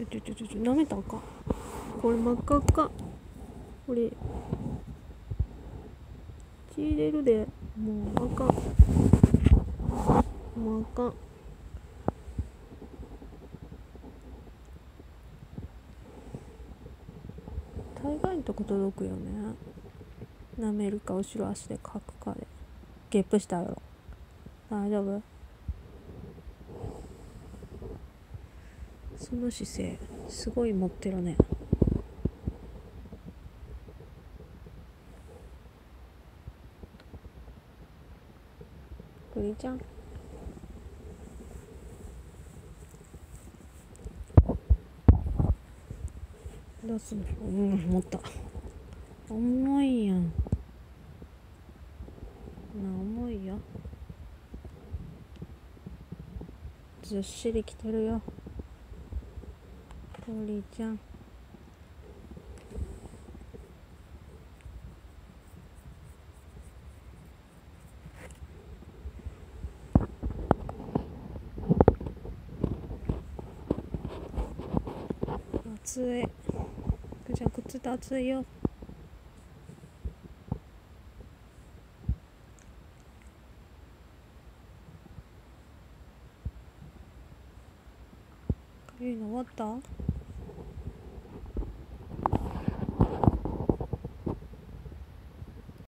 ちょちょちょちょちょ舐めたんかこれ真っ赤っかこれ血出るでもうあかんもうあかん大概のとこ届くよね舐めるか後ろ足でかくかでゲップしたやろ大丈夫その姿勢すごい持ってるね。くりちゃん。どうすの？うん持った。重いやん。な重いよ。ずっしりきてるよ。鳥ちゃん。暑い。くじゃん靴って暑いよ。かゆいの終わった？